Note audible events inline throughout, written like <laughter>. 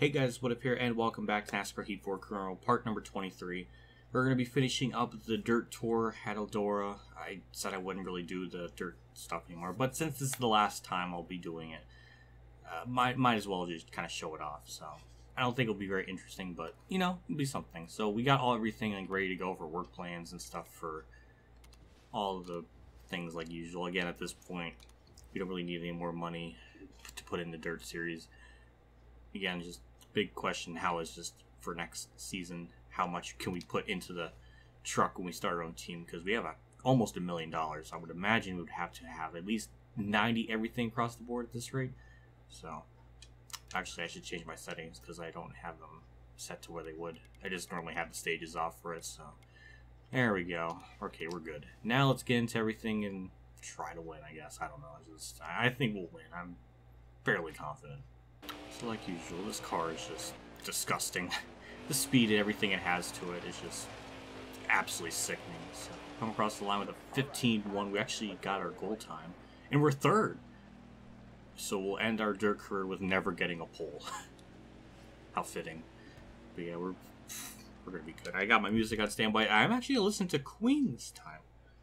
Hey guys, what up here, and welcome back to NASCAR Heat 4 Chrono, part number 23. We're going to be finishing up the Dirt Tour at Eldora. I said I wouldn't really do the dirt stuff anymore, but since this is the last time I'll be doing it, uh, might, might as well just kind of show it off, so... I don't think it'll be very interesting, but, you know, it'll be something. So we got all everything like ready to go for work plans and stuff for all the things like usual. Again, at this point, we don't really need any more money to put in the Dirt Series. Again, just big question how is just for next season? How much can we put into the truck when we start our own team? Because we have a, almost a million dollars. I would imagine we would have to have at least 90 everything across the board at this rate. So actually i should change my settings because i don't have them set to where they would. I just normally have the stages off for it so. There we go. Okay we're good. Now let's get into everything and try to win i guess. I don't know. I just i think we'll win. I'm fairly confident so like usual, this car is just disgusting. <laughs> the speed and everything it has to it is just absolutely sickening. So come across the line with a 15-1. We actually got our goal time. And we're third. So we'll end our dirt career with never getting a pole. <laughs> How fitting. But yeah, we're we're gonna be good. I got my music on standby. I'm actually gonna listen to Queen this time.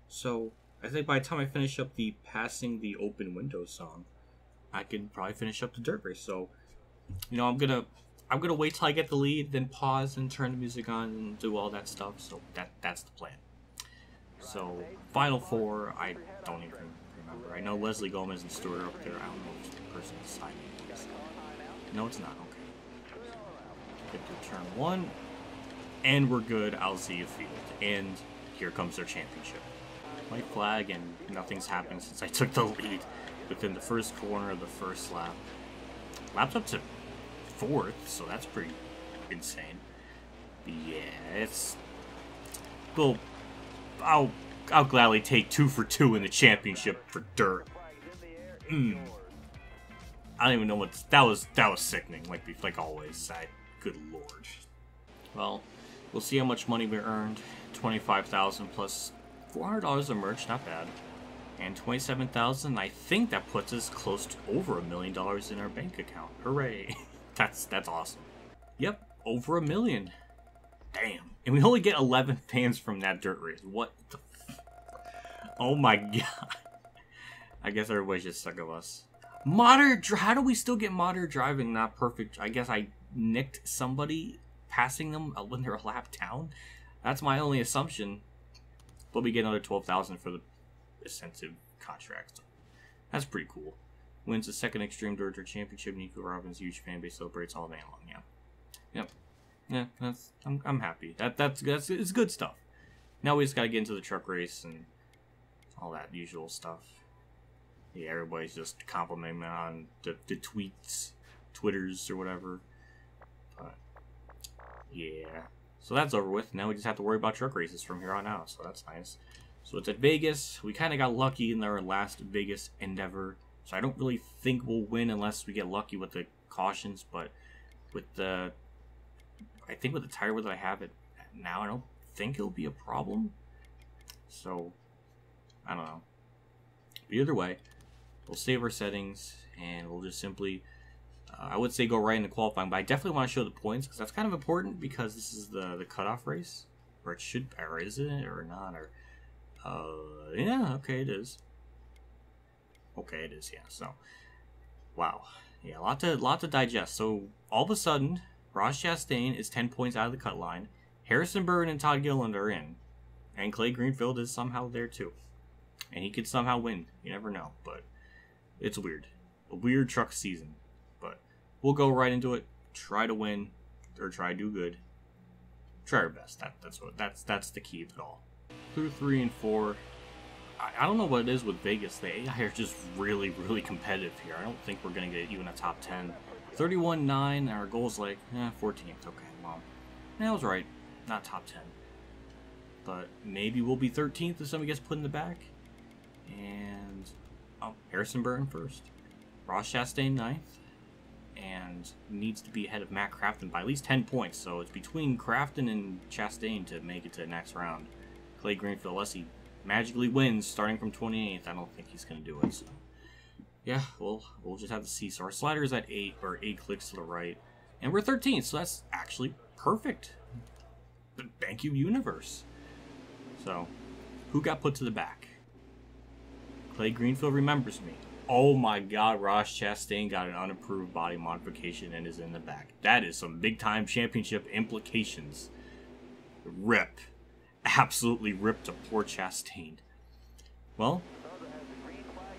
So I think by the time I finish up the passing the open window song, I can probably finish up the dirt race. So you know, I'm gonna I'm gonna wait till I get the lead, then pause and turn the music on and do all that stuff. So that that's the plan. So final four, I don't even remember. I know Leslie Gomez and Stewart are up there. I don't know if the person beside me. No, it's not. Okay. Get to turn one, and we're good. Alzia Field, and here comes their championship. White flag, and nothing's happened since I took the lead within the first corner of the first lap. Laps up to fourth, so that's pretty insane. But yeah, it's well, I'll I'll gladly take two for two in the championship for dirt. Mm. I don't even know what that was. That was sickening. Like like always. I, good lord. Well, we'll see how much money we earned. Twenty-five thousand plus four hundred dollars of merch. Not bad. And twenty-seven thousand. I think that puts us close to over a million dollars in our bank account. Hooray! <laughs> That's that's awesome. Yep, over a million. Damn. And we only get 11 <laughs> fans from that dirt race. What the Oh my <laughs> god. I guess everybody's just sick of us. Modern how do we still get modern driving not perfect? I guess I nicked somebody passing them uh, when they're a lap down. That's my only assumption. But we get another 12,000 for the incentive contract. That's pretty cool wins the second Extreme Dirt Championship. Nico Robin's huge fan base celebrates all day long. Yeah, yep, yeah. That's I'm, I'm happy. That that's that's it's good stuff. Now we just gotta get into the truck race and all that usual stuff. Yeah, everybody's just complimenting me on the, the tweets, twitters or whatever. But yeah, so that's over with. Now we just have to worry about truck races from here on out. So that's nice. So it's at Vegas. We kind of got lucky in our last Vegas endeavor so I don't really think we'll win unless we get lucky with the cautions. But with the, I think with the tire weather I have it now, I don't think it'll be a problem. So I don't know. But either way, we'll save our settings and we'll just simply. Uh, I would say go right into qualifying, but I definitely want to show the points because that's kind of important because this is the the cutoff race, or it should, or is it, or not, or uh, yeah, okay, it is. Okay, it is, yeah. So, wow. Yeah, a lot to, lot to digest. So, all of a sudden, Ross Chastain is 10 points out of the cut line. Harrison Burton and Todd Gilliland are in. And Clay Greenfield is somehow there too. And he could somehow win. You never know. But it's weird. A weird truck season. But we'll go right into it. Try to win. Or try to do good. Try our best. That, that's what that's that's the key of it all. Through three and four, I, don't know what it is with Vegas. The AI are just really, really competitive here. I don't think we're going to get even a top 10. 31-9, our goal's like, eh, 14th. Okay, well, that was right. Not top 10. But maybe we'll be 13th if somebody gets put in the back. And, oh, Harrison Burton first. Ross Chastain ninth. And needs to be ahead of Matt Crafton by at least 10 points. So it's between Crafton and Chastain to make it to the next round. Clay Greenfield, unless he magically wins starting from 28th, I don't think he's going to do it. So, yeah, we'll we'll just have to see. So our slider is at eight or eight clicks to the right. And we're 13th, so that's actually perfect. Thank you, universe. So, who got put to the back? Clay Greenfield remembers me. Oh my god, Ross Chastain got an unapproved body modification and is in the back. That is some big time championship implications. Rip. Absolutely ripped to poor Chastain. Well,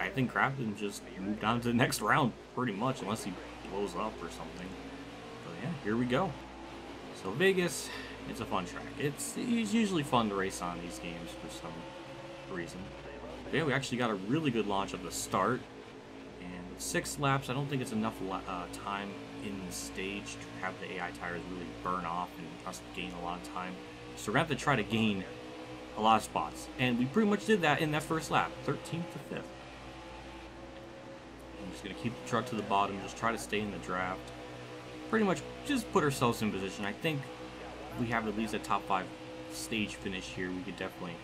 I think Crafton just moved on to the next round, pretty much, unless he blows up or something. But yeah, here we go. So Vegas, it's a fun track. It's, it's usually fun to race on these games for some reason. But yeah, we actually got a really good launch at the start. And with six laps, I don't think it's enough uh, time in the stage to have the AI tires really burn off and us gain a lot of time. So we're going to have to try to gain a lot of spots. And we pretty much did that in that first lap, 13th to 5th. I'm just going to keep the truck to the bottom, just try to stay in the draft. Pretty much just put ourselves in position. I think we have at least a top 5 stage finish here. We could definitely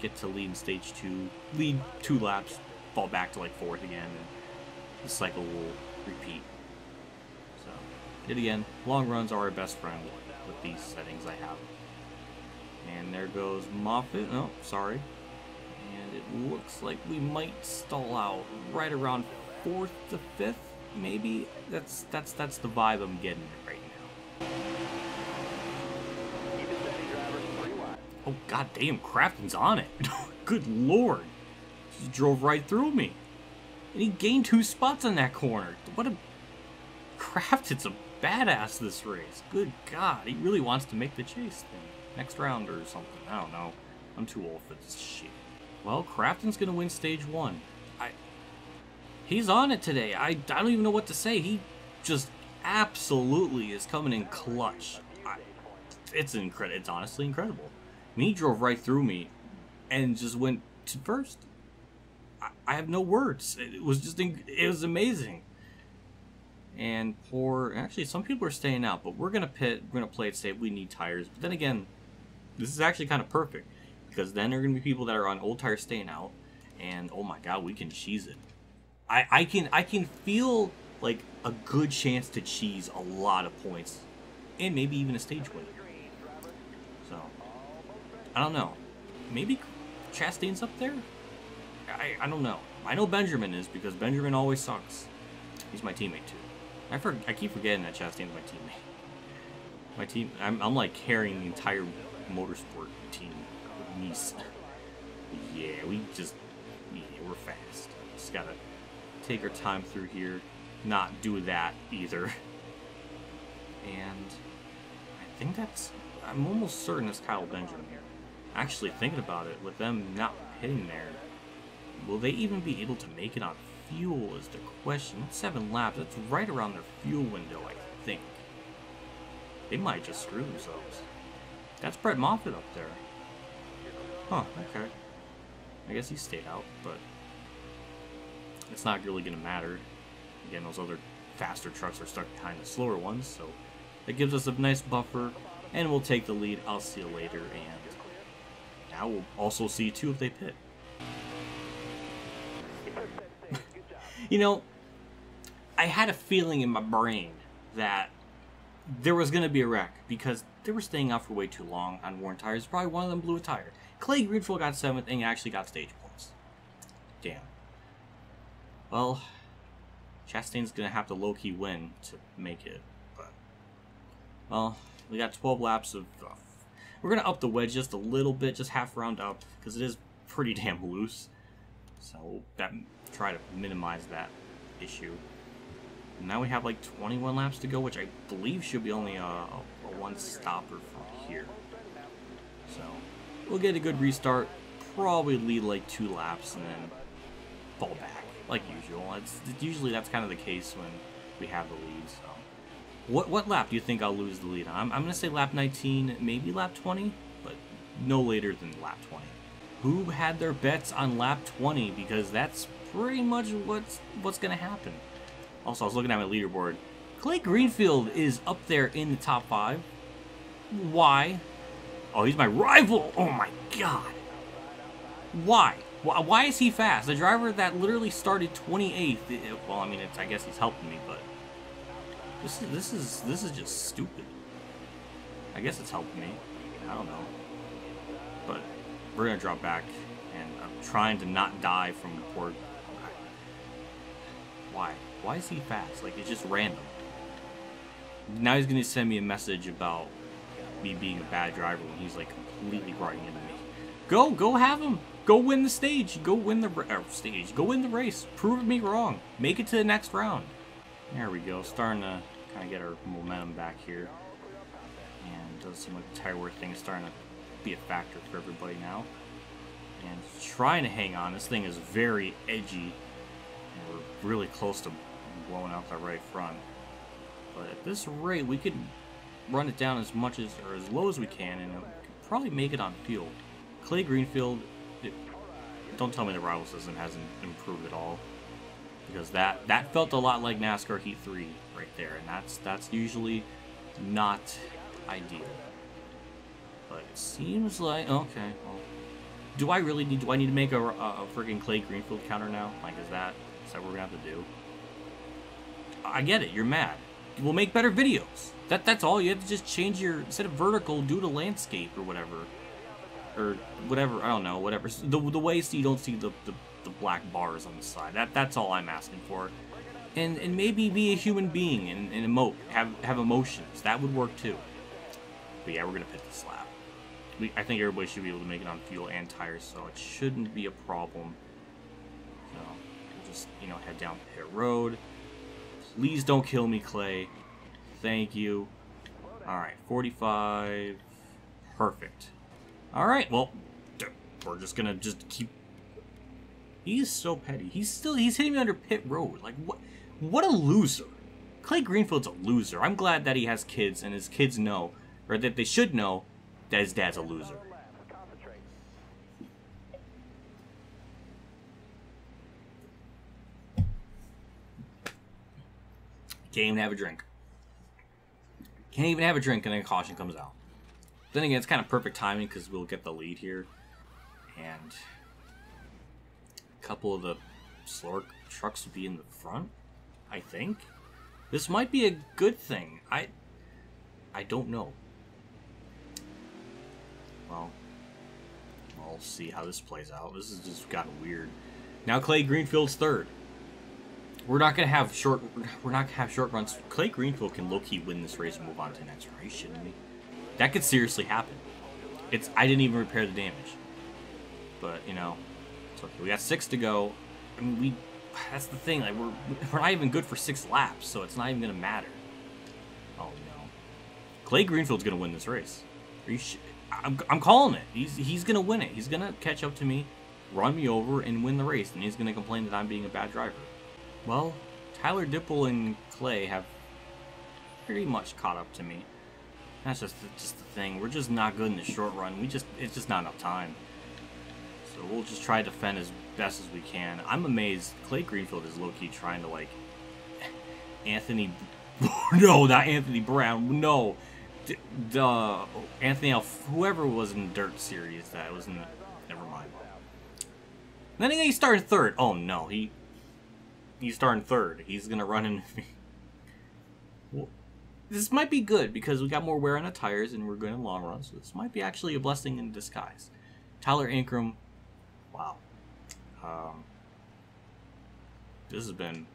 get to lead in stage 2, lead 2 laps, fall back to like 4th again, and the cycle will repeat. So, yet again, long runs are our best friend with these settings I have. And there goes Moffitt. Oh, sorry. And it looks like we might stall out right around fourth to fifth, maybe. That's that's that's the vibe I'm getting right now. Oh god damn, Crafton's on it. <laughs> Good lord. Just drove right through me. And he gained two spots on that corner. What a Crafton's a badass this race. Good god, he really wants to make the chase thing next round or something. I don't know. I'm too old for this shit. Well, Crafton's gonna win stage one. I, he's on it today. I, I don't even know what to say. He just absolutely is coming in clutch. I, it's incredible. It's honestly incredible. Mean, he drove right through me and just went to first. I, I have no words. It was just it was amazing. And poor, actually, some people are staying out, but we're gonna pit. We're gonna play it safe. We need tires, but then again, this is actually kind of perfect because then there are going to be people that are on old tires staying out, and oh my god, we can cheese it. I, I can I can feel like a good chance to cheese a lot of points, and maybe even a stage win. So I don't know. Maybe Chastain's up there. I I don't know. I know Benjamin is because Benjamin always sucks. He's my teammate too. I for, I keep forgetting that Chastain's my teammate. My team, I'm, I'm like carrying the entire motorsport team Nice. Yeah, we just, yeah, we're fast. Just gotta take our time through here, not do that either. And I think that's, I'm almost certain it's Kyle Benjamin here. Actually, thinking about it, with them not hitting there, will they even be able to make it on fuel is the question. Seven laps, that's right around their fuel window, I think. They might just screw themselves. That's Brett Moffitt up there. Huh, okay. I guess he stayed out, but it's not really going to matter. Again, those other faster trucks are stuck behind the slower ones, so that gives us a nice buffer, and we'll take the lead. I'll see you later, and now we'll also see too if they pit. <laughs> you know, I had a feeling in my brain that there was going to be a wreck because they were staying out for way too long on worn tires. Probably one of them blew a tire. Clay Greenfield got seventh and actually got stage points. Damn. Well, Chastain's going to have to low key win to make it. But, well, we got 12 laps of. Uh, we're going to up the wedge just a little bit, just half round up, because it is pretty damn loose. So, that try to minimize that issue. Now we have like 21 laps to go, which I believe should be only a, a, one stopper from here. So we'll get a good restart, probably lead like two laps, and then fall back like usual. It's, usually that's kind of the case when we have the lead. So what what lap do you think I'll lose the lead on? I'm, I'm gonna say lap 19, maybe lap 20, but no later than lap 20. Who had their bets on lap 20? Because that's pretty much what's what's gonna happen. Also, I was looking at my leaderboard. Clay Greenfield is up there in the top five. Why? Oh, he's my rival. Oh my god. Why? Why is he fast? The driver that literally started 28th. Well, I mean, it's, I guess he's helping me, but This is this is this is just stupid. I guess it's helping me. I don't know. But we're gonna drop back, and I'm trying to not die from the port. Why? Why is he fast? Like it's just random. Now he's gonna send me a message about me being a bad driver when he's like completely running into me. Go, go have him. Go win the stage. Go win the er, stage. Go win the race. Prove me wrong. Make it to the next round. There we go. Starting to kind of get our momentum back here. And it doesn't seem like the tire wear thing is starting to be a factor for everybody now. And trying to hang on. This thing is very edgy. And we're really close to blowing out the right front. But at this rate, we could run it down as much as or as low as we can, and could probably make it on field. Clay Greenfield, it, don't tell me the rival system hasn't improved at all, because that that felt a lot like NASCAR Heat 3 right there, and that's that's usually not ideal. But it seems like okay. Well, do I really need? Do I need to make a, a, a freaking Clay Greenfield counter now? Like, is that is that what we're gonna have to do? I get it. You're mad. We'll make better videos. That that's all. You have to just change your instead of vertical, do the landscape or whatever, or whatever. I don't know. Whatever. The the way so you don't see the, the the black bars on the side. That that's all I'm asking for. And and maybe be a human being and, and emote. Have have emotions. That would work too. But yeah, we're gonna pit the slab. We, I think everybody should be able to make it on fuel and tires, so it shouldn't be a problem. So just you know head down pit road. Please don't kill me, Clay. Thank you. Alright, 45. Perfect. Alright, well, we're just gonna just keep... He's so petty. He's still, he's hitting me under pit road. Like, what, what a loser. Clay Greenfield's a loser. I'm glad that he has kids, and his kids know, or that they should know, that his dad's a loser. Can't even have a drink. Can't even have a drink, and then caution comes out. Then again, it's kind of perfect timing because we'll get the lead here. And a couple of the slower trucks will be in the front, I think. This might be a good thing. I I don't know. Well, we'll see how this plays out. This has just gotten weird. Now Clay Greenfield's third. We're not gonna have short. We're not gonna have short runs. Clay Greenfield can low key win this race and move on to the next race, shouldn't he? That could seriously happen. It's I didn't even repair the damage, but you know, it's okay. We got six to go. I mean, we. That's the thing. Like we're we're not even good for six laps, so it's not even gonna matter. Oh no, Clay Greenfield's gonna win this race. Are you? I'm I'm calling it. He's he's gonna win it. He's gonna catch up to me, run me over, and win the race. And he's gonna complain that I'm being a bad driver. Well, Tyler Dippel and Clay have pretty much caught up to me. That's just the, just the thing. We're just not good in the short run. We just it's just not enough time. So we'll just try to defend as best as we can. I'm amazed. Clay Greenfield is low key trying to like <laughs> Anthony. <laughs> no, not Anthony Brown. No, the Anthony Alf. Whoever was in Dirt Series that was in. The, never mind. then he started third. Oh no, he he's starting third. He's gonna run into me. <laughs> Well, this might be good because we got more wear on the tires and we're good in long runs. So this might be actually a blessing in disguise. Tyler Ankrum, wow. Um, this has been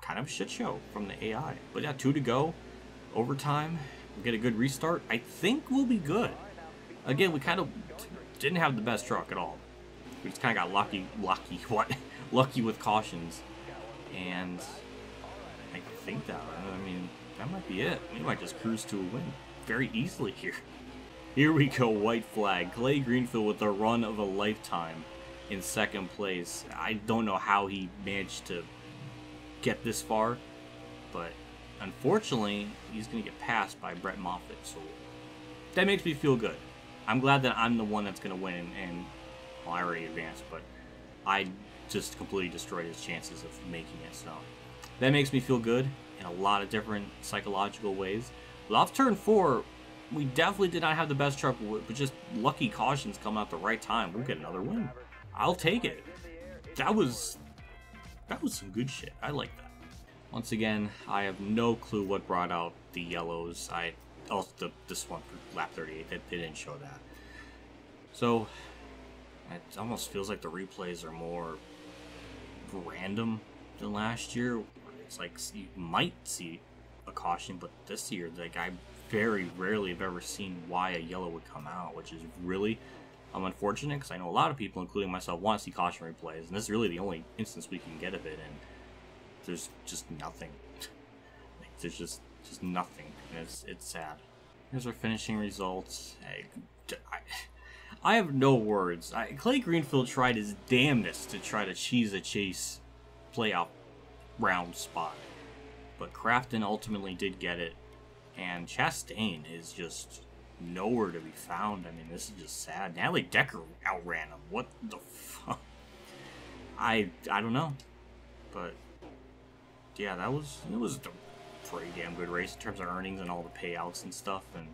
kind of a shit show from the AI. But yeah, two to go. Overtime. We'll get a good restart. I think we'll be good. Again, we kind of didn't have the best truck at all. We just kind of got lucky, lucky, <laughs> what? lucky with cautions and I think that, I mean, that might be it. We might just cruise to a win very easily here. <laughs> Here we go, white flag. Clay Greenfield with the run of a lifetime in second place. I don't know how he managed to get this far, but unfortunately, he's going to get passed by Brett Moffitt, so that makes me feel good. I'm glad that I'm the one that's going to win, and well, I already advanced, but I just completely destroyed his chances of making it. So that makes me feel good in a lot of different psychological ways. But off turn four, we definitely did not have the best truck, but just lucky cautions come out the right time. We'll get another win. I'll take it. That was that was some good shit. I like that. Once again, I have no clue what brought out the yellows. I also the, this one for lap 38, they, they didn't show that. So it almost feels like the replays are more random than last year. It's like you might see a caution, but this year, like I very rarely have ever seen why a yellow would come out, which is really um, unfortunate because I know a lot of people, including myself, want to see caution replays, and this is really the only instance we can get of it, and there's just nothing. like, there's just just nothing, and it's it's sad. Here's our finishing results. I, I, I have no words. I, Clay Greenfield tried his damnedest to try to cheese a chase playoff round spot, but Crafton ultimately did get it, and Chastain is just nowhere to be found. I mean, this is just sad. Natalie Decker outran him. What the fuck? I I don't know, but yeah, that was it was a pretty damn good race in terms of earnings and all the payouts and stuff. And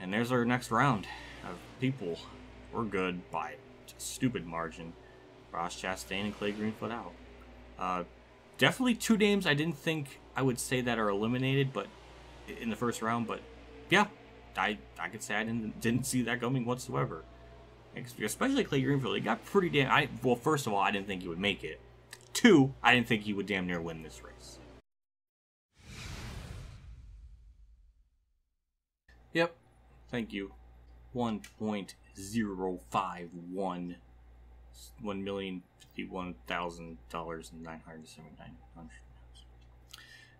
and there's our next round of people. We're good by a stupid margin. Ross Chastain and Clay Greenfield out. Uh, definitely two names I didn't think I would say that are eliminated, but in the first round. But yeah, I I could say I didn't didn't see that coming whatsoever. Especially Clay Greenfield, he got pretty damn. I well, first of all, I didn't think he would make it. Two, I didn't think he would damn near win this race. Yep, thank you. One point zero five one. One million fifty one thousand dollars and nine hundred seventy nine hundred.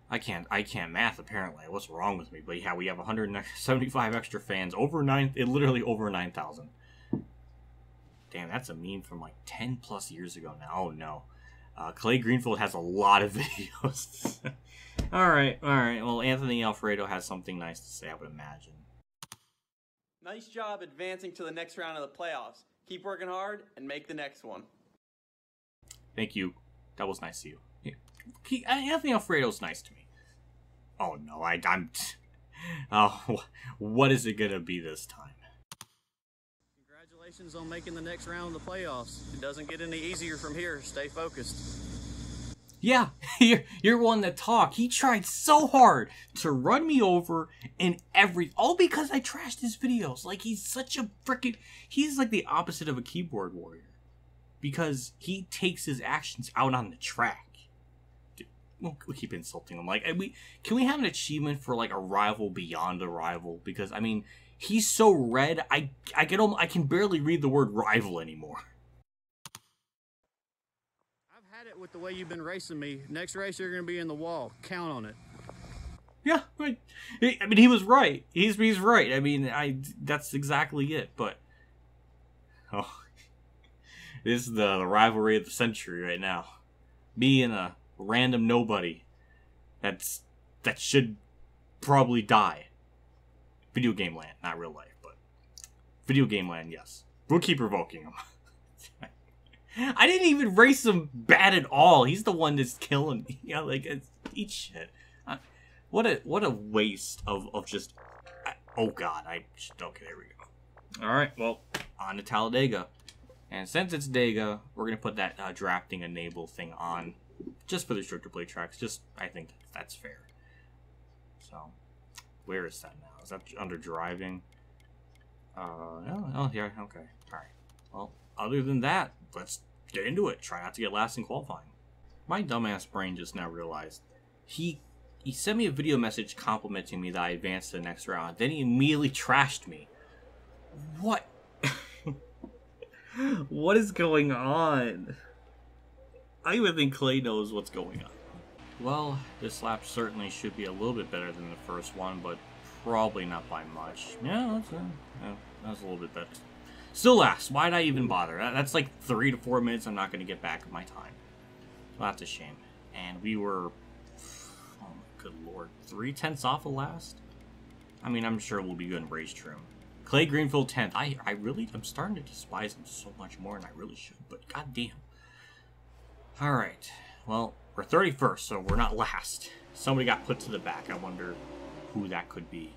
I can't I can't math apparently. What's wrong with me? But yeah, we have 175 <laughs> extra fans. Over nine it literally over 9,000. Damn, that's a meme from like 10 plus years ago now. Oh no. Uh, Clay Greenfield has a lot of <laughs> videos. <laughs> all right, all right. Well, Anthony Alfredo has something nice to say, I would imagine. Nice job advancing to the next round of the playoffs. Keep working hard and make the next one. Thank you. That was nice of you. He, uh, Anthony Alfredo's nice to me. Oh no, I, I'm. <laughs> Oh, what is it gonna be this time? Congratulations on making the next round of the playoffs. It doesn't get any easier from here. Stay focused. Yeah, <laughs> you're, you're one to talk. He tried so hard to run me over in every, all because I trashed his videos. Like he's such a freaking, he's like the opposite of a keyboard warrior, because he takes his actions out on the track we'll, we keep insulting him. Like, we can we have an achievement for like a rival beyond a rival? Because I mean, he's so red. I I get I can barely read the word rival anymore. <laughs> I've had it with the way you've been racing me. Next race, you're going to be in the wall. Count on it. Yeah, I, mean, he was right. He's he's right. I mean, I that's exactly it. But oh, <laughs> this is the rivalry of the century right now. Me and a random nobody that's that should probably die. Video game land, not real life, but video game land, yes. We'll keep revoking him. <laughs> <laughs> I didn't even race him bad at all. He's the one that's killing me. <laughs> Yeah, like eat shit. What a what a waste of of just. Uh, oh God, I just, okay. There we go. All right, well, on to Talladega, and since it's Dega, we're gonna put that uh, drafting enable thing on just for the restrictor plate tracks. Just I think that's fair. So, where is that now? Is that under driving? Uh, oh, oh yeah, okay, all right. Well, other than that, let's get into it. Try not to get last in qualifying. My dumbass brain just now realized he he sent me a video message complimenting me that I advanced to the next round. Then he immediately trashed me. What? <laughs> what is going on? I even think Clay knows what's going on. Well, this lap certainly should be a little bit better than the first one, but probably not by much. Yeah, that's, uh, yeah, that's a little bit better. Still last. Why'd I even bother? That's like three to four minutes I'm not going to get back my time. Well, that's a shame. And we were, oh my good lord, three tenths off of last? I mean, I'm sure we'll be good in race trim. Clay Greenfield 10th. I, I really, I'm starting to despise him so much more than I really should, but goddamn. Alright. Well, we're 31st, so we're not last. Somebody got put to the back. I wonder who that could be.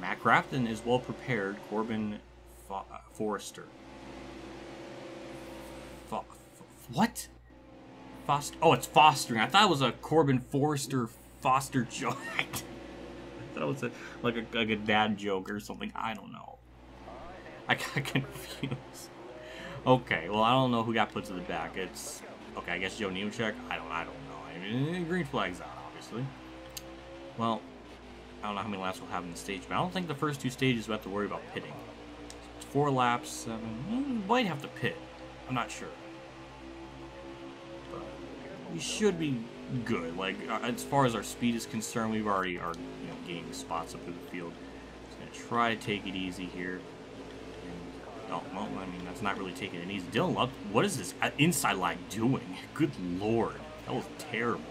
Matt Crafton is well prepared. Corbin Fo uh, Forrester. Fo what? Foster. Oh, it's fostering. I thought it was a Corbin Forrester Foster <laughs> joke. I thought it was a, like a like a dad joke or something. I don't know. I got <laughs> confused. Okay, well I don't know who got put to the back. It's okay. I guess Joe Nemechek. I don't. I don't know. I mean, green flag's out, obviously. Well, I don't know how many laps we'll have in the stage, but I don't think the first two stages we have to worry about pitting. Four laps, seven. Might have to pit. I'm not sure. But we should be good. Like uh, as far as our speed is concerned, we've already are you know gaining spots up in the field. Just gonna try to take it easy here. And, oh well, I mean that's not really taking it easy. Dylan Love, what is this uh, inside line doing? <laughs> Good lord, that was terrible.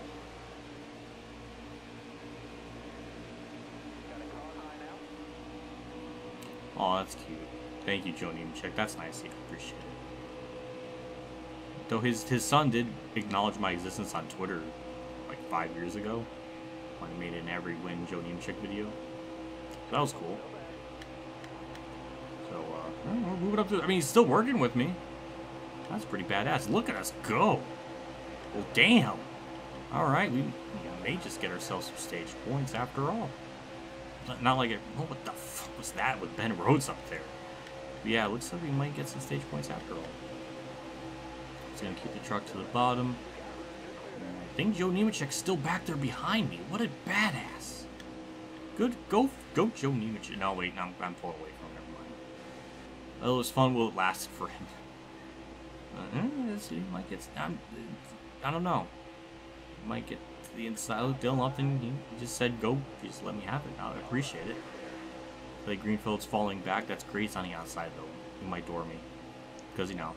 Oh, that's cute. Thank you, Joe Nemechek. That's nice. I appreciate it. Though his his son did acknowledge my existence on Twitter like five years ago when he made an every win Joe Nemechek video. That was cool. So uh, we're moving up to. I mean, he's still working with me. That's pretty badass. Look at us go. Well, damn. All right, we, we may just get ourselves some stage points after all. Not, like it. What the fuck was that with Ben Rhodes up there? But yeah, looks like we might get some stage points after all. He's gonna keep the truck to the bottom. I think Joe Nemechek's still back there behind me. What a badass. Good, go, go Joe Nemechek. No, wait, no, I'm, I'm pulling away from him. Never mind. Well, it was fun while it lasted for him. Uh, eh, he might get, I'm, I don't know. Might get to the inside. Dylan Lupton, he just said go, just let me have it. I appreciate it. Clay Greenfield's falling back. That's great. On the outside though. He might door me because you know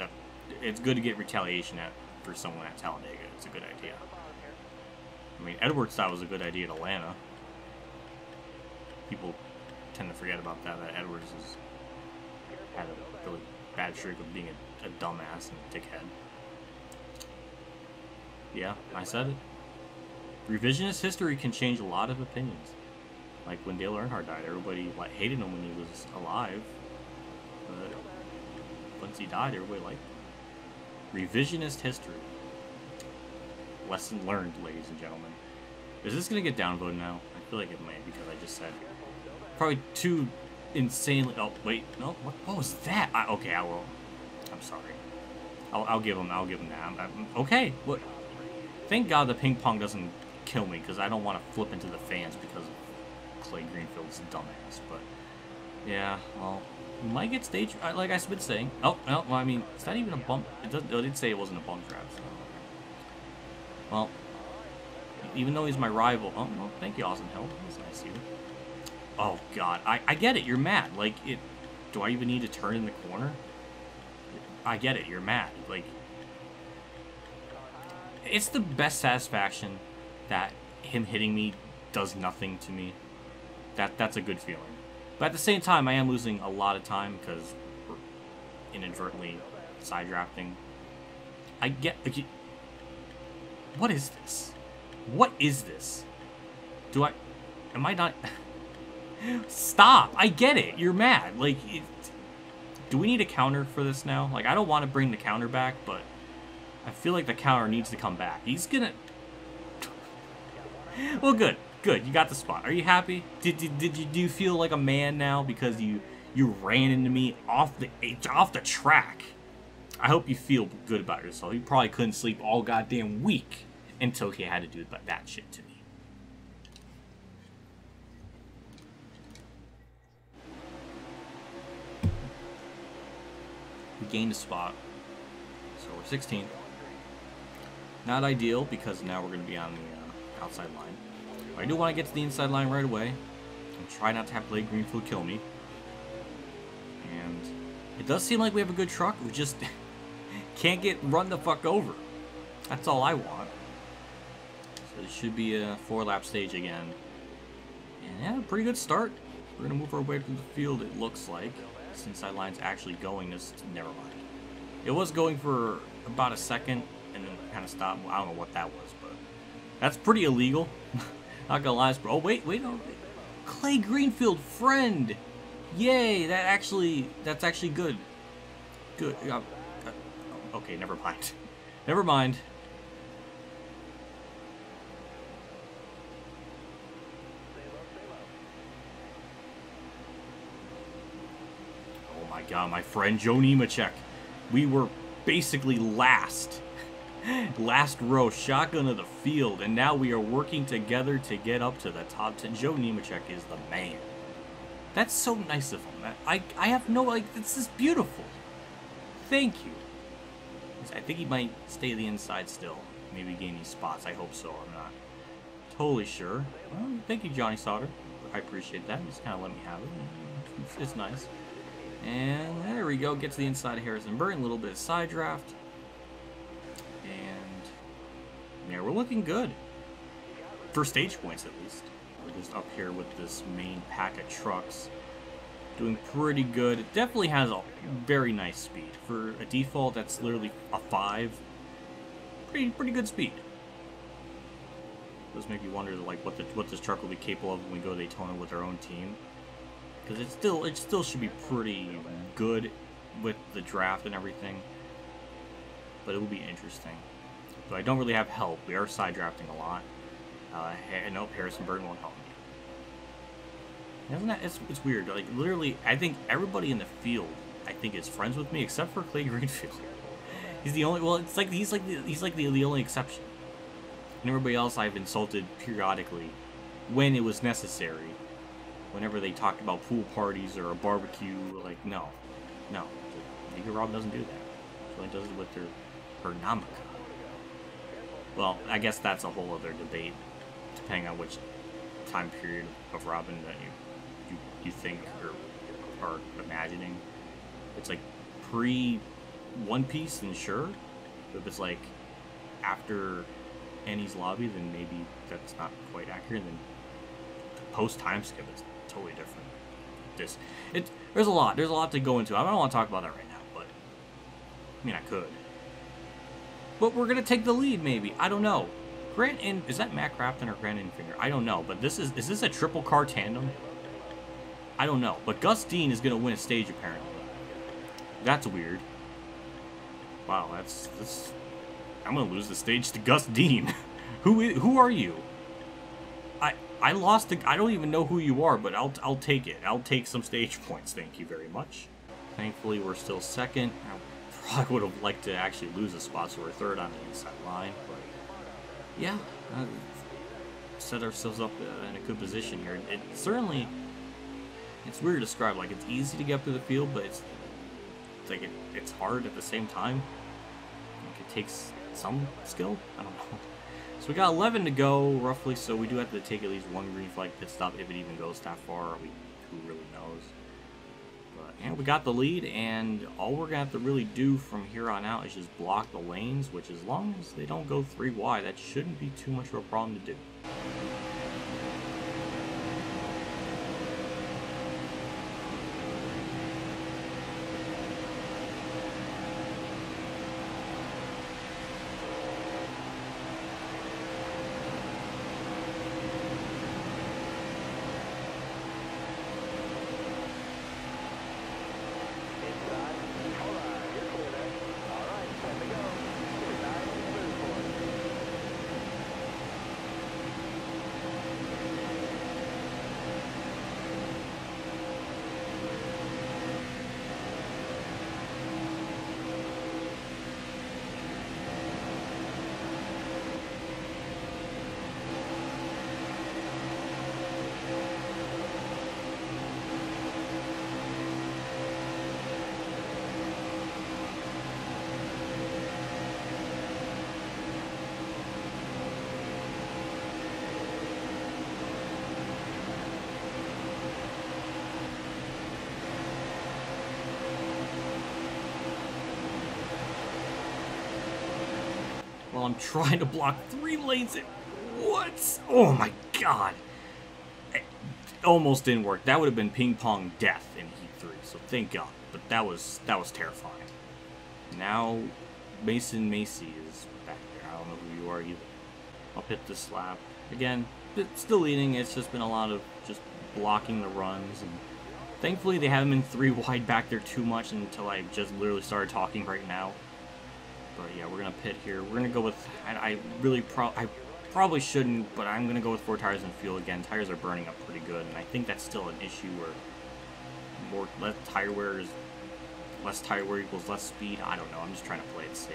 uh, it's good to get retaliation at for someone at Talladega. It's a good idea. I mean, Edwards thought it was a good idea at Atlanta. People tend to forget about that. That Edwards has had a really bad streak of being a, a dumbass and a dickhead. Yeah, I said it. Revisionist history can change a lot of opinions. Like when Dale Earnhardt died, everybody like hated him when he was alive. But once he died, everybody liked him. Revisionist history. Lesson learned, ladies and gentlemen. Is this gonna get downvoted now? I feel like it might because I just said probably too insanely. Oh wait, no. What, what was that? I, okay, I will. I'm sorry. I'll, I'll give him. I'll give him that. I'm, I'm, okay. What? Thank God the ping pong doesn't kill me because I don't want to flip into the fans because of Clay Greenfield's dumbass. But yeah, well, you might get stage like I've been saying. Oh, well, I mean, it's not even a bump. It doesn't. It did say it wasn't a bump trap. So. Well, even though he's my rival. Oh, well, thank you, Austin Hill. That's nice of you. Oh God, I I get it. You're mad. Like it. Do I even need to turn in the corner? I get it. You're mad. Like it's the best satisfaction that him hitting me does nothing to me. That that's a good feeling. But at the same time, I am losing a lot of time because we're inadvertently side drafting. I get. Like, what is this? What is this? Do I? Am I not? <laughs> Stop! I get it. You're mad. Like, it, do we need a counter for this now? Like, I don't want to bring the counter back, but I feel like the counter needs to come back. He's gonna... <laughs> well, good. Good. You got the spot. Are you happy? Did, did, did you do you feel like a man now because you you ran into me off the off the track? I hope you feel good about yourself. You probably couldn't sleep all goddamn week until he had to do that shit to me. We gained a spot. So we're 16th. Not ideal because now we're going to be on the uh, outside line. I do want to get to the inside line right away and try not to have Blake Greenfield kill me. And it does seem like we have a good truck. We just <laughs> can't get run the fuck over. That's all I want. So this should be a four lap stage again. And yeah, pretty good start. We're going to move our way through the field, it looks like. Since that line's actually going, this never mind. It was going for about a second, and then kind of stopped. I don't know what that was, but that's pretty illegal. <laughs> Not gonna lie, bro. Oh wait, wait, no. Clay Greenfield, friend. Yay! That actually, that's actually good. Good. Uh, uh, okay, never mind. <laughs> Never mind. Oh my god, my friend Joe Nemechek. We were basically last. Last row, shotgun of the field, and now we are working together to get up to the top 10. Joe Nemechek is the man. That's so nice of him. I, I have no, like, this is beautiful. Thank you. I think he might stay the inside still. Maybe gain these spots. I hope so. I'm not totally sure. Well, thank you, Johnny Sauter. I appreciate that. Just kind of let me have it. It's, it's, nice. And there we go. Get to the inside of Harrison Burton. A little bit of side draft. Yeah, we're looking good. For stage points, at least. We're just up here with this main pack of trucks doing pretty good. It definitely has a very nice speed. For a default, that's literally a 5. Pretty pretty good speed. Does make you wonder like what the what this truck will be capable of when we go to Daytona with our own team. Because it still it still should be pretty good with the draft and everything. But it will be interesting. But I don't really have help. We are side drafting a lot. Uh, and nope, Harrison Burton won't help me. Isn't that it's, it's weird? Like literally, I think everybody in the field, I think, is friends with me except for Clay <laughs> Greenfield. he's the only. Well, it's like he's like the, he's like the the only exception. And everybody else I've insulted periodically when it was necessary. Whenever they talked about pool parties or a barbecue, like no, no, Nico Robin doesn't do that. She only does it with her her Namaka. Well, I guess that's a whole other debate, depending on which time period of Robin that you you you think or are imagining. It's like pre One Piece, and sure. But if it's like after Enies Lobby, then maybe that's not quite accurate. Then the post time skip is totally different. This it there's a lot. There's a lot to go into. I don't want to talk about that right now, but I mean I could. But we're gonna take the lead, maybe. I don't know. Grant and is that Matt Crafton or Grant Enfinger? I don't know. But this is is this a triple car tandem? I don't know. But Gus Dean is to win a stage, apparently. That's weird. Wow, that's... that's I'm to lose the stage to Gus Dean. <laughs> who who are you? I I lost the... I don't even know who you are, but I'll, I'll take it. I'll take some stage <laughs> points. Thank you very much. Thankfully, we're still second. I probably would have liked to actually lose a spot, so we're third on the inside line. But, yeah. Uh, set ourselves up uh, in a good position here. It certainly it's weird to describe. Like it's easy to get up to the field, but it's, it's like it, it's hard at the same time. Like it takes some skill. I don't know. <laughs> So we got 11 to go roughly. So we do have to take at least one green flag pit stop if it even goes that far. We who really knows. Yeah, we got the lead, and all we're gonna have to really do from here on out is just block the lanes. Which, as long as they don't go three wide, that shouldn't be too much of a problem to do. I'm trying to block three lanes. What? Oh my god. It almost didn't work. That would have been ping pong death in Heat 3, so thank god. But that was that was terrifying. Now Mason Massey is back there. I don't know who you are either. I'll hit this lap. Again, it's still leading. It's just been a lot of just blocking the runs. And thankfully, they haven't been three <laughs> wide back there too much until I just literally started talking right now. But yeah, we're gonna pit here. We're gonna go with. I, I really pro. I probably shouldn't, but I'm gonna go with four tires and fuel again. Tires are burning up pretty good, and I think that's still an issue where more less tire wear is less tire wear equals less speed. I don't know. I'm just trying to play it safe.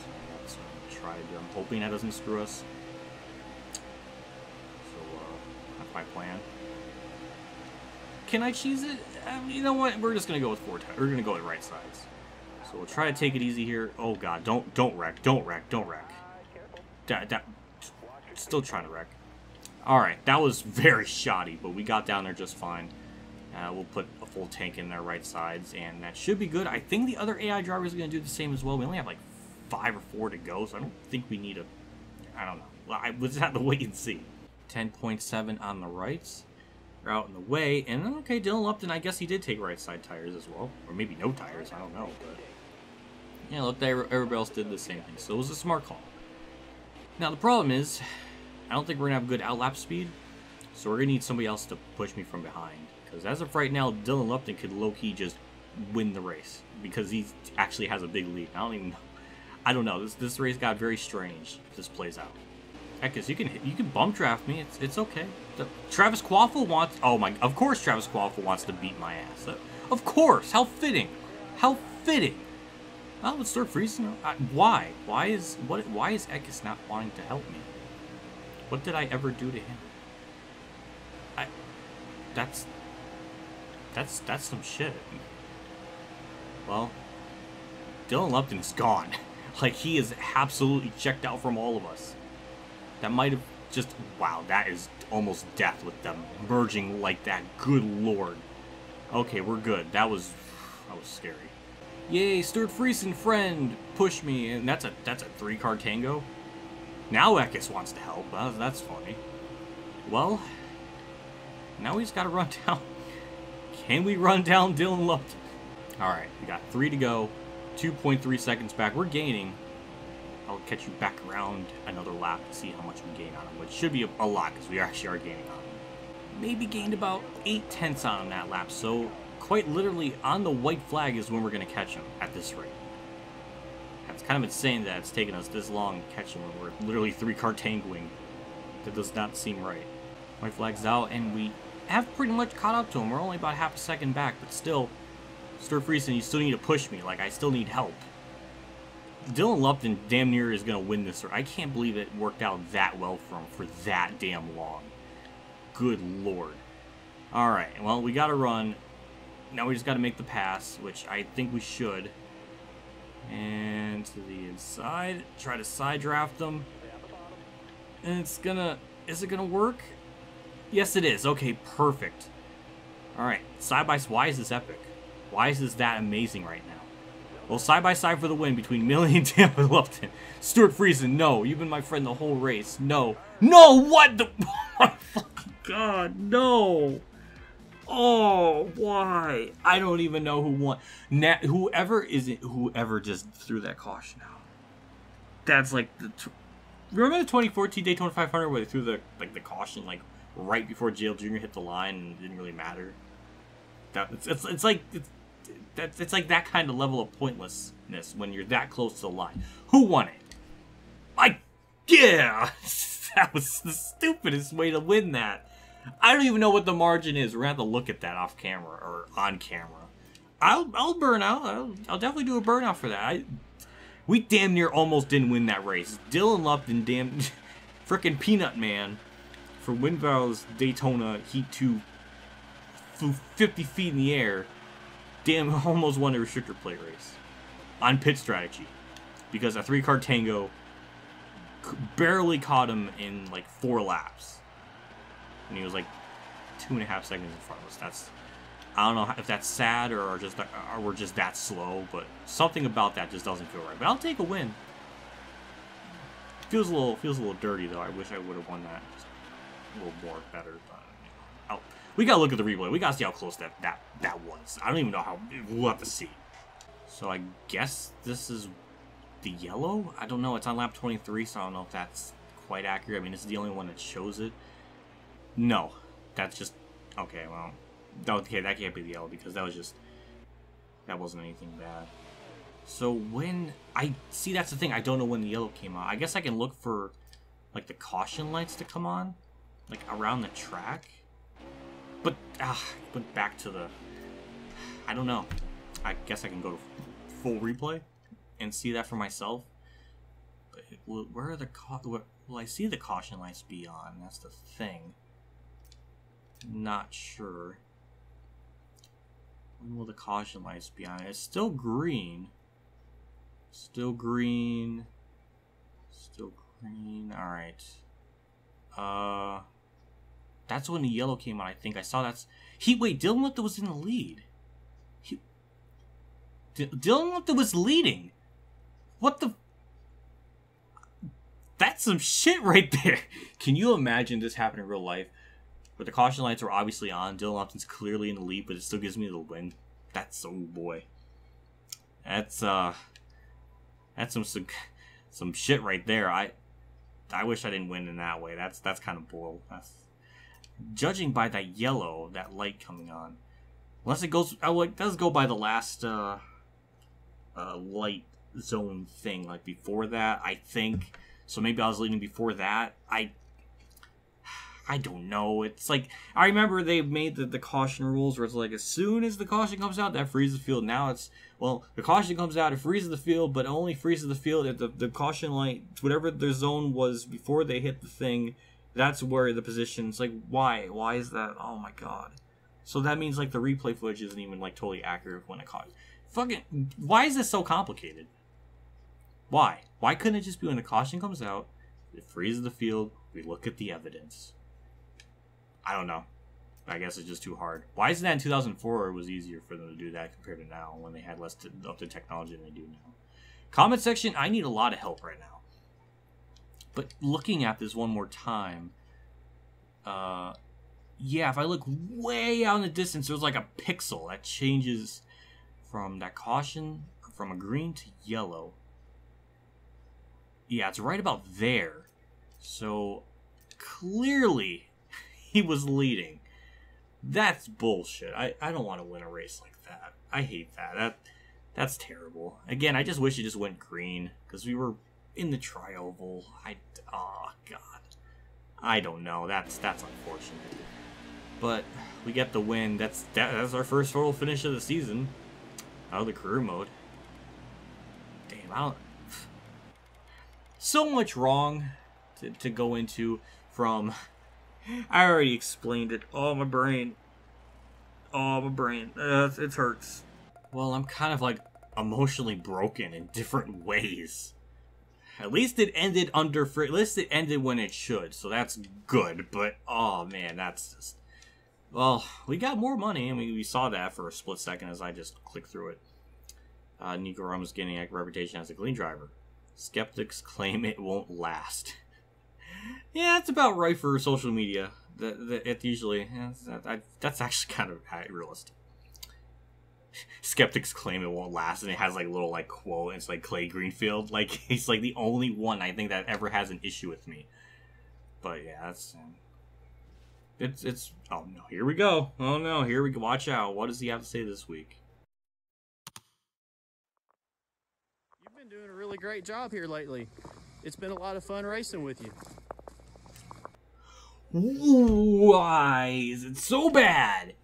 So that's what I'm try to do. I'm hoping that doesn't screw us. So uh, that's my plan. Can I cheese it? Um, you know what? We're just gonna go with four tires. We're gonna go with right sides. So we'll try to take it easy here. Oh god, don't don't wreck, don't wreck, don't wreck. That that still trying to wreck. All right, that was very shoddy, but we got down there just fine. Uh, we'll put a full tank in their right sides, and that should be good. I think the other AI driver is going to do the same as well. We only have like five or four to go, so I don't think we need a. I don't know. Well, I <laughs> was have to wait and see. 10.7 on the rights are out in the way, and okay, Dylan Lupton. I guess he did take right side tires as well, or maybe no tires. I don't know, but yeah, look, everybody else did the same thing, so it was a smart call. Now the problem is, I don't think we're gonna have good outlap speed, so we're gonna need somebody else to push me from behind. Because as of right now, Dylan Lupton could low-key just win the race because he actually has a big lead. I don't even know. I don't know. This this race got very strange. If this plays out. Heck, you can you can bump draft me. It's it's okay. The, Travis Kvapil wants. Oh my! Of course, Travis Kvapil wants to beat my ass. Of course. How fitting. How fitting. Well, let's start freezing. Uh, why? Why is what? Why is Ekis not wanting to help me? What did I ever do to him? I. That's that's that's some shit. Well, Dylan Lupton's gone. <laughs> like he is absolutely checked out from all of us. That might have just wow, that is almost death with them merging like that. Good lord. Okay, we're good. That was that was scary. Yay, Stewart Friesen friend, push me, and that's a that's a three card tango. Now Ekis wants to help. Well, that's funny. Well, now he's got to run <laughs> down can we run down Dylan Lupton? Alright, we got three to go. 2.3 seconds back. We're gaining. I'll catch you back around another lap to see how much we gain on him, which should be a, a lot because we actually are gaining on him. Maybe gained about 8 tenths on him that lap, so quite literally on the white flag is when we're going to catch him at this rate. That's kind of insane that it's taken us this long to catch him when we're literally three car tangling. That does not seem right. White flag's out, and we have pretty much caught up to him. We're only about half a second back, but still, Stewart Friesen, you still need to push me. Like, I still need help. Dylan Lupton damn near is going to win this. I can't believe it worked out that well for him for that damn long. Good lord. Alright, well, we got to run. Now we just got to make the pass, which I think we should. And to the inside. Try to side draft them. And it's gonna... Is it gonna work? Yes, it is. Okay, perfect. Alright, side by side. Why is this epic? Why is this that amazing right now? Well, side by side for the win between <laughs> Millie and Tampa Lupton. Stewart Friesen, no. You've been my friend the whole race. No. No, what the? <laughs> Oh my fucking god, no. Oh, why? I don't even know who won. Na whoever is it, whoever just threw that caution out. That's like the. Remember the 2014 Daytona 500 where they threw the like the caution like right before Dale Jr. hit the line and it didn't really matter. That it's, it's, it's like it's, that's it's like that kind of level of pointlessness when you're that close to the line. Who won it? I yeah, <laughs> that was the stupidest way to win that. I don't even know what the margin is. We're gonna have to look at that off camera or on camera. I'll I'll burn out. I'll, I'll definitely do a burnout for that. I, we damn near almost didn't win that race. Dylan Lupton, damn, <laughs> freaking Peanut Man for Winval's Daytona Heat 2 flew 50 feet in the air, damn <laughs> almost won a restrictor plate race on pit strategy because a three car tango barely caught him in like four laps. And he was like two and a half seconds in front of us. That's I don't know if that's sad or just or we're just that slow, but something about that just doesn't feel right. But I'll take a win. Feels a little feels a little dirty though. I wish I would have won that just a little more better. But, know, oh, we gotta look at the replay. We gotta see how close that, that, that was. I don't even know how. We'll have to see. So I guess this is the yellow? I don't know. It's on lap 23, so I don't know if that's quite accurate. I mean, this is the only one that shows it. No. That's just... Okay, well... Okay, that can't be the yellow because that was just... That wasn't anything bad. So when I see that's the thing, I don't know when the yellow came on. I guess I can look for like the caution lights to come on, like around the track. But ah, went back to the. I don't know. I guess I can go to full replay and see that for myself. But where are the will I see the caution lights be on? That's the thing. Not sure. When will the caution lights be on? It's still green. Still green. Still green. Alright. Uh... That's when the yellow came on, I think. I saw that's... He, wait, Dylan Lupton was in the lead. He... D Dylan Lupton was leading. What the... That's some shit right there. <laughs> Can you imagine this happening in real life? Where the caution lights are obviously on, Dylan Lupton's clearly in the lead, but it still gives me the win. That's, oh boy. That's, uh... That's some, some, some shit right there. I... I wish I didn't win in that way. That's that's kind of bull. That's judging by that yellow, that light coming on, unless it goes, oh, it does go by the last uh, uh, light zone thing, like before that, I think. So maybe I was leaving before that. I I don't know. It's like I remember they made the, the caution rules where it's like as soon as the caution comes out, that freezes the field. Now it's well, the caution comes out, it freezes the field, but only freezes the field at the, the caution light, whatever their zone was before they hit the thing that's where the position position's like why? Why is that? Oh my god. So that means like the replay footage isn't even like totally accurate when it caught. Fucking why is this so complicated? Why? Why couldn't it just be when the caution comes out it freezes the field we look at the evidence i don't know i guess it's just too hard why is that in 2004 it was easier for them to do that compared to now when they had less to, up to technology than they do now comment section i need a lot of help right now but looking at this one more time, uh, yeah, if I look way out in the distance, there's like a pixel that changes from that caution from a green to yellow. Yeah, it's right about there. So clearly he was leading. That's bullshit. I, I don't want to win a race like that. I hate that. That that's terrible. Again, I just wish it just went green because we were in the trioval. I oh god, I don't know. That's that's unfortunate. But we get the win. That's that, that's our first total finish of the season out of the career mode. Damn, I don't. <sighs> So much wrong to, to go into from. I already explained it. Oh, my brain. Oh, my brain. Uh, it hurts. Well, I'm kind of like emotionally broken in different ways. At least it ended under. At least it ended when it should, so that's good. But oh man, that's just. Well, we got more money. and mean, we saw that for a split second as I just clicked through it. Uh, Nico Ramos getting a reputation as a clean driver. Skeptics claim it won't last. Yeah, that's about right for social media. That, that it usually that's actually <laughs> kind of realistic. Skeptics claim it won't last and it has like little like quote it's like clay greenfield. <laughs> Like he's like the only one i think that ever has an issue with me. But yeah that's um, it's it's oh no here we go. Oh no here we go. Watch out. What does he have to say this week? You've been doing a really great job here lately. It's been a lot of fun racing with you why is it so bad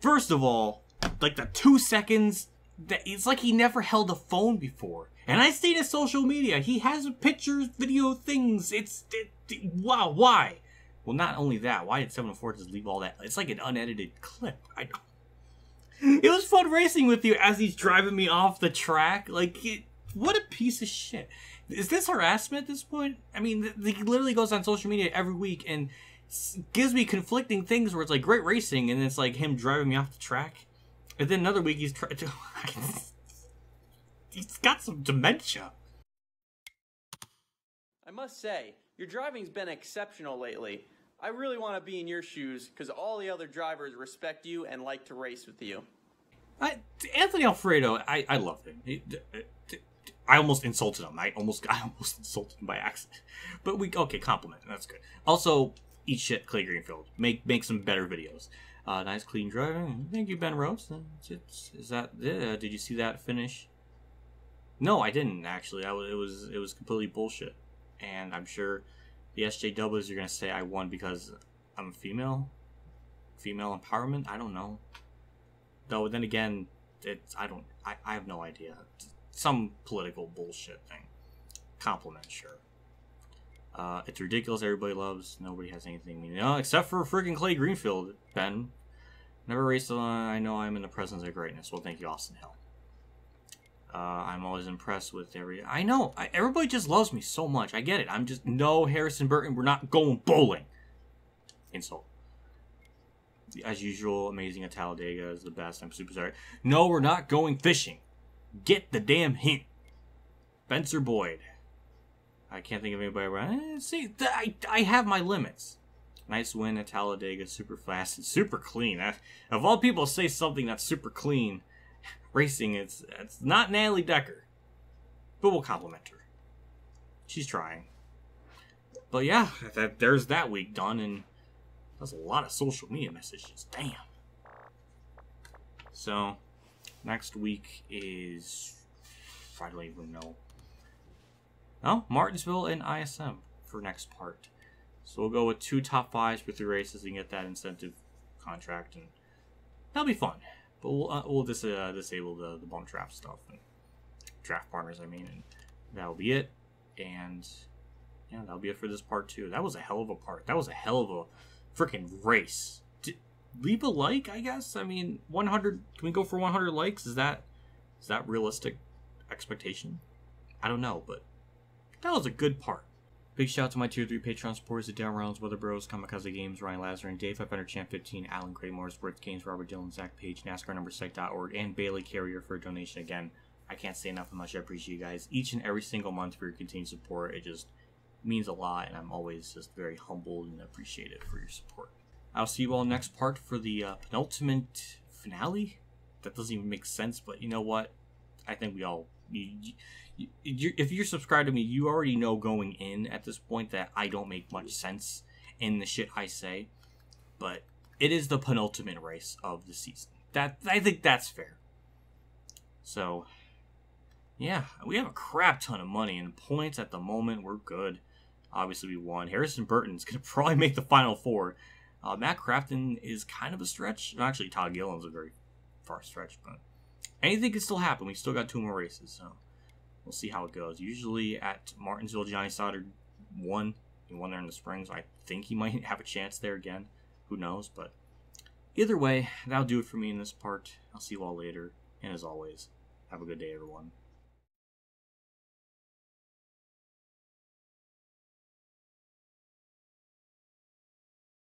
first of all like the two seconds that it's like he never held a phone before. And I see the social media. He has pictures, video things. It's it, it, wow, why? Well, not only that, why did 704 just leave all that? It's like an unedited clip. I <laughs> It was fun racing with you as he's driving me off the track. Like, it, what a piece of shit. Is this harassment at this point? I mean, he literally goes on social media every week and gives me conflicting things where it's like great racing and it's like him driving me off the track. And then another week he's trying <laughs> to. he's got some dementia. I must say, your driving's been exceptional lately. I really want to be in your shoes because all the other drivers respect you and like to race with you. I, Anthony Alfredo, I, I love him. He, I almost insulted him. I almost <laughs> I almost insulted him by accident. But we okay, compliment. That's good. Also, eat shit, Clay Greenfield. Make make some better videos. Uh, nice clean driving. Thank you, Ben Rhodes. Is that uh, Did you see that finish? No, I didn't actually. I it was it was completely bullshit, and I'm sure the SJWs are gonna say I won because I'm a female, female empowerment. I don't know. Though then again, it's I don't I, I have no idea. Some political bullshit thing. Compliment, sure. Uh, it's ridiculous. Everybody loves. Nobody has anything mean. No, except for freaking Clay Greenfield. Ben, never raced. Uh, I know I'm in the presence of greatness. Well, thank you, Austin Hill. Uh, I'm always impressed with every. I know I, everybody just loves me so much. I get it. I'm just no Harrison Burton. We're not going bowling. Insult. As usual, amazing at Talladega is the best. I'm super sorry. No, we're not going fishing. Get the damn hint. Spencer Boyd. I can't think of anybody around. Eh, see, I, I have my limits. Nice win at Talladega, super fast and super clean. I, of all people say something that's super clean, racing, it's it's not Natalie Decker, but we'll compliment her. She's trying. But yeah, that, there's that week done, and that's a lot of social media messages. Damn. So, next week is I don't even know. Oh, Martinsville and ISM for next part. So we'll go with two top fives for three races and get that incentive contract, and that'll be fun. But we'll, uh, we'll dis- uh, disable the, the bump draft stuff and draft partners, I mean, and that'll be it. And yeah, that'll be it for this part too. That was a hell of a part. That was a hell of a freaking race. Leave a like, I guess. I mean, 100. Can we go for 100 likes? Is that is that realistic expectation? I don't know, but that was a good part. Big shout out to my tier 3 Patreon supporters the Darren Reynolds, Weather Bros, Kamikaze Games, Ryan Lazar, and Dave 500 Champ 15, Alan Gray, Motorsports Games, Robert Dylan, Zach Page, NASCAR number site.org, and Bailey Carrier for a donation again. I can't say enough how much I appreciate you guys each and every single month for your continued support. It just means a lot, and I'm always just very humbled and appreciative for your support. I'll see you all next part for the uh, penultimate finale. That doesn't even make sense, but you know what? I think we all. You, you, you, if you're subscribed to me, you already know going in at this point that I don't make much sense in the shit I say. But it is the penultimate race of the season. That I think that's fair. So, yeah, we have a crap ton of money and points at the moment. We're good. Obviously, we won. Harrison Burton's gonna <laughs> probably make the final four. Uh, Matt Crafton is kind of a stretch. Actually, Todd Gilliland's a very far stretch, but anything can still happen. We still got two more races, so we'll see how it goes. Usually at Martinsville, Johnny Sauter won. He won there in the spring, so I think he <laughs> might have a chance there again. Who knows? But either way, that'll do it for me in this part. I'll see you all later. And as always, have a good day, everyone.